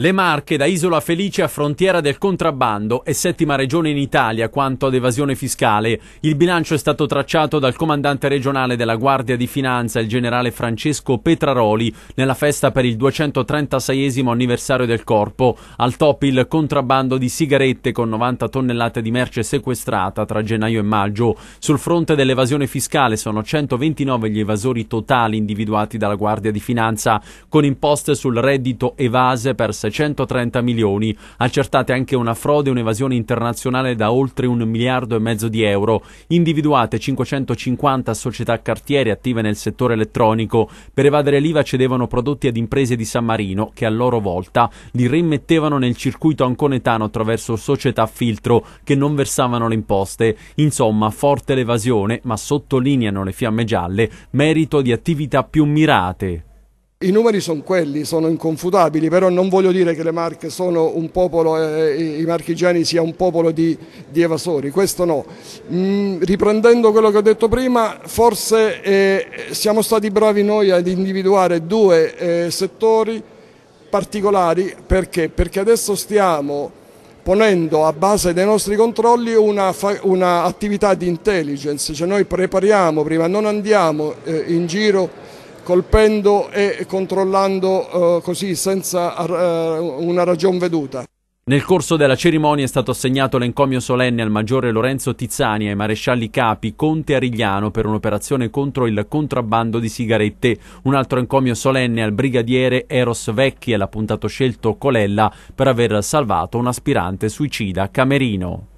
Le Marche, da isola felice a frontiera del contrabbando e settima regione in Italia quanto ad evasione fiscale. Il bilancio è stato tracciato dal comandante regionale della Guardia di Finanza, il generale Francesco Petraroli, nella festa per il 236 anniversario del corpo. Al top il contrabbando di sigarette con 90 tonnellate di merce sequestrata tra gennaio e maggio. Sul fronte dell'evasione fiscale sono 129 gli evasori totali individuati dalla Guardia di Finanza, con imposte sul reddito evase per 630 milioni, accertate anche una frode e un'evasione internazionale da oltre un miliardo e mezzo di euro, individuate 550 società cartiere attive nel settore elettronico, per evadere l'IVA cedevano prodotti ad imprese di San Marino che a loro volta li rimettevano nel circuito anconetano attraverso società filtro che non versavano le imposte. Insomma, forte l'evasione, ma sottolineano le fiamme gialle, merito di attività più mirate. I numeri sono quelli, sono inconfutabili, però non voglio dire che le Marche sono un popolo, eh, i marchigiani sia un popolo di, di evasori, questo no. Mm, riprendendo quello che ho detto prima, forse eh, siamo stati bravi noi ad individuare due eh, settori particolari, perché? Perché adesso stiamo ponendo a base dei nostri controlli una, una di intelligence, cioè noi prepariamo prima, non andiamo eh, in giro colpendo e controllando eh, così senza eh, una ragion veduta. Nel corso della cerimonia è stato assegnato l'encomio solenne al maggiore Lorenzo Tizzani e ai marescialli capi Conte Arigliano per un'operazione contro il contrabbando di sigarette. Un altro encomio solenne al brigadiere Eros Vecchi e all'appuntato scelto Colella per aver salvato un aspirante suicida camerino.